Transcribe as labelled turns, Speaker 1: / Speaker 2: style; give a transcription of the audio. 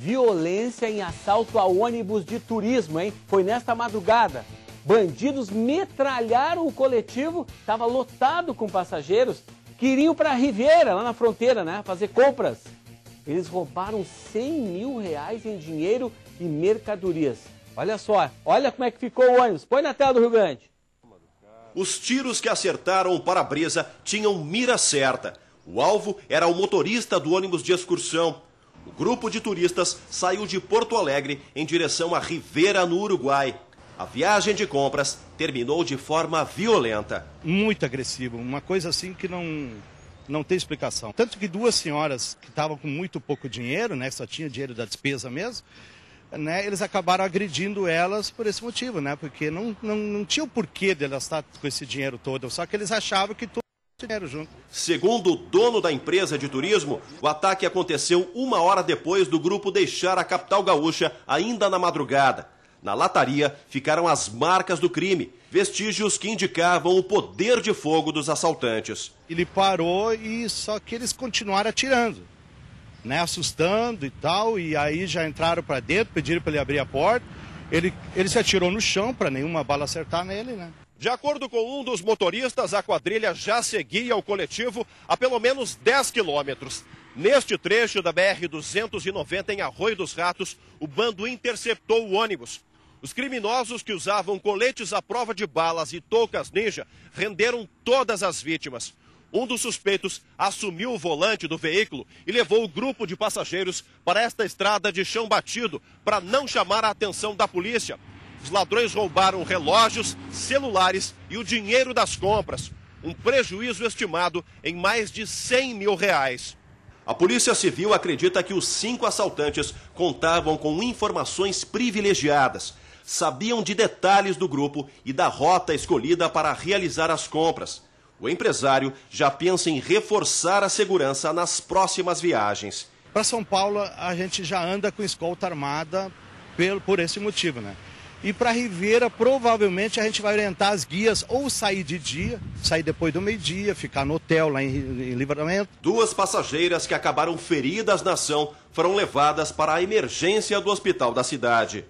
Speaker 1: Violência em assalto a ônibus de turismo, hein? Foi nesta madrugada. Bandidos metralharam o coletivo, estava lotado com passageiros, queriam para Ribeira, lá na fronteira, né? Fazer compras. Eles roubaram 100 mil reais em dinheiro e mercadorias. Olha só, olha como é que ficou o ônibus. Põe na tela do Rio Grande.
Speaker 2: Os tiros que acertaram o para-brisa tinham mira certa. O alvo era o motorista do ônibus de excursão. O grupo de turistas saiu de Porto Alegre em direção a Rivera, no Uruguai. A viagem de compras terminou de forma violenta.
Speaker 3: Muito agressivo, uma coisa assim que não, não tem explicação. Tanto que duas senhoras que estavam com muito pouco dinheiro, né, só tinha dinheiro da despesa mesmo, né, eles acabaram agredindo elas por esse motivo, né, porque não, não, não tinha o porquê delas estar com esse dinheiro todo, só que eles achavam que dinheiro junto.
Speaker 2: Segundo o dono da empresa de turismo, o ataque aconteceu uma hora depois do grupo deixar a capital gaúcha, ainda na madrugada. Na lataria ficaram as marcas do crime, vestígios que indicavam o poder de fogo dos assaltantes.
Speaker 3: Ele parou e só que eles continuaram atirando, né, assustando e tal, e aí já entraram para dentro, pediram para ele abrir a porta. Ele, ele se atirou no chão para nenhuma bala acertar nele, né?
Speaker 2: De acordo com um dos motoristas, a quadrilha já seguia o coletivo a pelo menos 10 quilômetros. Neste trecho da BR-290 em Arroio dos Ratos, o bando interceptou o ônibus. Os criminosos que usavam coletes à prova de balas e toucas ninja renderam todas as vítimas. Um dos suspeitos assumiu o volante do veículo e levou o grupo de passageiros para esta estrada de chão batido para não chamar a atenção da polícia. Os ladrões roubaram relógios, celulares e o dinheiro das compras. Um prejuízo estimado em mais de 100 mil reais. A Polícia Civil acredita que os cinco assaltantes contavam com informações privilegiadas sabiam de detalhes do grupo e da rota escolhida para realizar as compras. O empresário já pensa em reforçar a segurança nas próximas viagens.
Speaker 3: Para São Paulo, a gente já anda com escolta armada por esse motivo, né? E para Ribeira, provavelmente a gente vai orientar as guias ou sair de dia, sair depois do meio-dia, ficar no hotel lá em, em Livramento.
Speaker 2: Duas passageiras que acabaram feridas na ação foram levadas para a emergência do hospital da cidade.